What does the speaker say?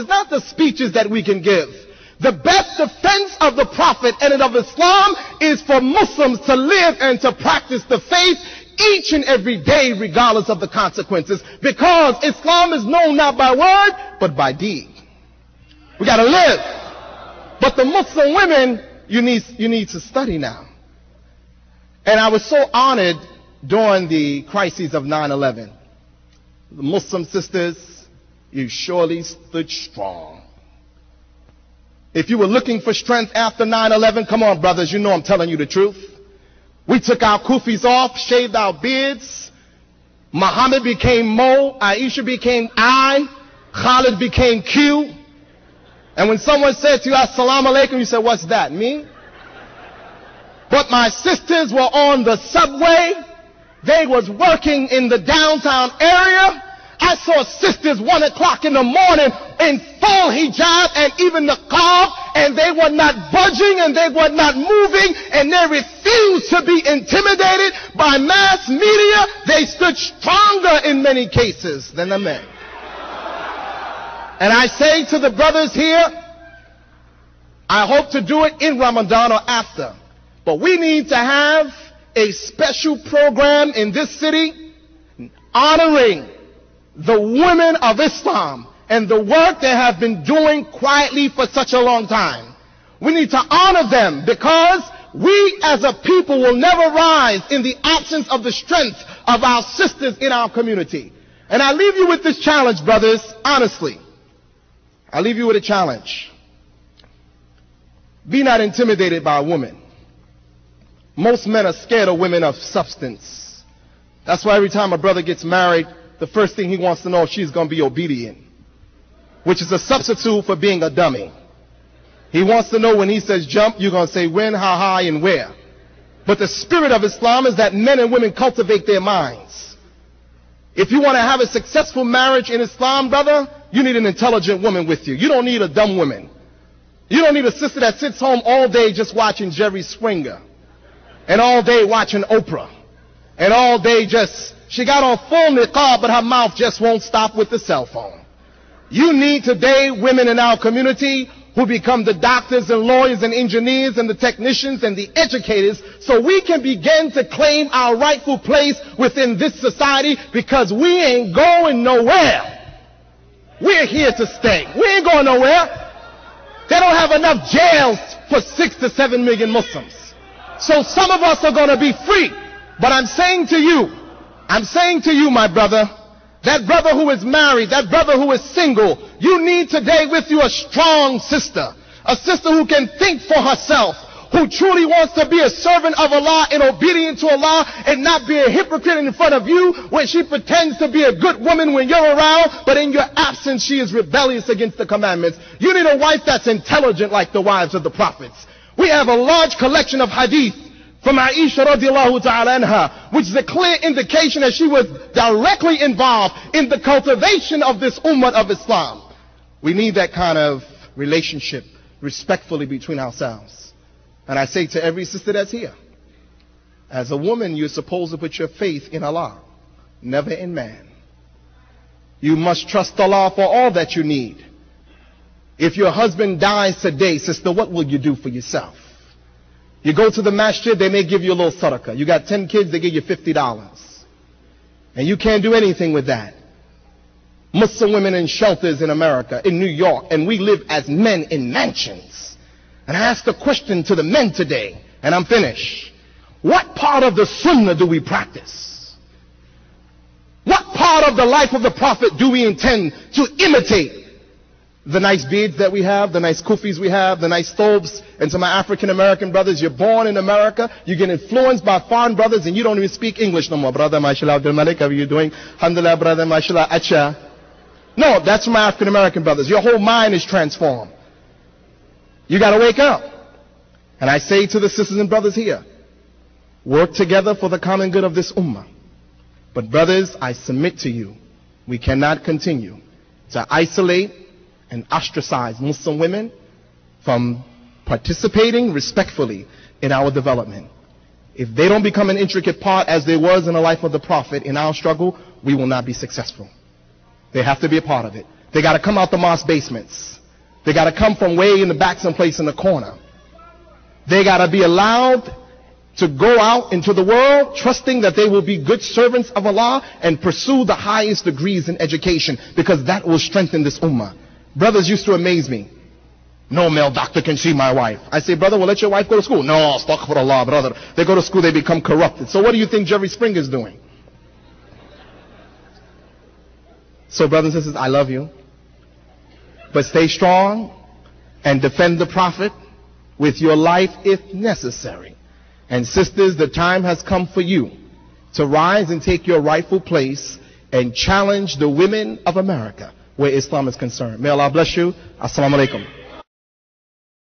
It's not the speeches that we can give. The best defense of the Prophet and of Islam is for Muslims to live and to practice the faith each and every day regardless of the consequences because Islam is known not by word but by deed. We gotta live. But the Muslim women, you need, you need to study now. And I was so honored during the crises of 9-11. The Muslim sisters, you surely stood strong. If you were looking for strength after 9-11, come on brothers, you know I'm telling you the truth. We took our kufis off, shaved our beards. Muhammad became Mo, Aisha became I, Khalid became Q. And when someone said to you, Assalamu alaikum, you said, what's that? Me? But my sisters were on the subway. They was working in the downtown area. I saw sisters one o'clock in the morning in full hijab and even the car and they were not budging and they were not moving and they refused to be intimidated by mass media. They stood stronger in many cases than the men. And I say to the brothers here, I hope to do it in Ramadan or after. But we need to have a special program in this city honoring the women of Islam and the work they have been doing quietly for such a long time. We need to honor them because we as a people will never rise in the absence of the strength of our sisters in our community. And I leave you with this challenge, brothers, honestly. I leave you with a challenge. Be not intimidated by a woman. Most men are scared of women of substance. That's why every time a brother gets married, the first thing he wants to know if she's going to be obedient, which is a substitute for being a dummy. He wants to know when he says jump, you're going to say when, how high, and where. But the spirit of Islam is that men and women cultivate their minds. If you want to have a successful marriage in Islam, brother, you need an intelligent woman with you. You don't need a dumb woman. You don't need a sister that sits home all day just watching Jerry Springer. And all day watching Oprah. And all day just she got on full niqab, but her mouth just won't stop with the cell phone. You need today women in our community who become the doctors and lawyers and engineers and the technicians and the educators so we can begin to claim our rightful place within this society because we ain't going nowhere. We're here to stay. We ain't going nowhere. They don't have enough jails for six to seven million Muslims. So some of us are going to be free. But I'm saying to you, I'm saying to you, my brother, that brother who is married, that brother who is single, you need today with you a strong sister. A sister who can think for herself, who truly wants to be a servant of Allah and obedient to Allah and not be a hypocrite in front of you when she pretends to be a good woman when you're around, but in your absence she is rebellious against the commandments. You need a wife that's intelligent like the wives of the prophets. We have a large collection of hadith from Aisha radiallahu ta'ala anha, which is a clear indication that she was directly involved in the cultivation of this ummah of Islam. We need that kind of relationship respectfully between ourselves. And I say to every sister that's here, as a woman, you're supposed to put your faith in Allah, never in man. You must trust Allah for all that you need. If your husband dies today, sister, what will you do for yourself? You go to the masjid, they may give you a little sadaqah. You got 10 kids, they give you $50. And you can't do anything with that. Muslim women in shelters in America, in New York, and we live as men in mansions. And I asked a question to the men today, and I'm finished. What part of the sunnah do we practice? What part of the life of the prophet do we intend to imitate? The nice beads that we have, the nice kufis we have, the nice thobes, and to my African American brothers, you're born in America, you get influenced by foreign brothers, and you don't even speak English no more. Brother, mashallah, Abdul Malik, how are you doing? Alhamdulillah, brother, mashallah, acha. No, that's my African American brothers. Your whole mind is transformed. You gotta wake up. And I say to the sisters and brothers here, work together for the common good of this ummah. But brothers, I submit to you, we cannot continue to isolate and ostracize Muslim women from participating respectfully in our development. If they don't become an intricate part as they was in the life of the Prophet in our struggle, we will not be successful. They have to be a part of it. They got to come out the mosque basements. They got to come from way in the back someplace in the corner. They got to be allowed to go out into the world trusting that they will be good servants of Allah and pursue the highest degrees in education because that will strengthen this ummah. Brothers used to amaze me. No male doctor can see my wife. I say, brother, well, let your wife go to school. No, astaghfirullah, brother. They go to school, they become corrupted. So what do you think Jerry Springer is doing? So brothers and sisters, I love you. But stay strong and defend the Prophet with your life if necessary. And sisters, the time has come for you to rise and take your rightful place and challenge the women of America where Islam is concerned. May Allah bless you. Assalamu alaikum.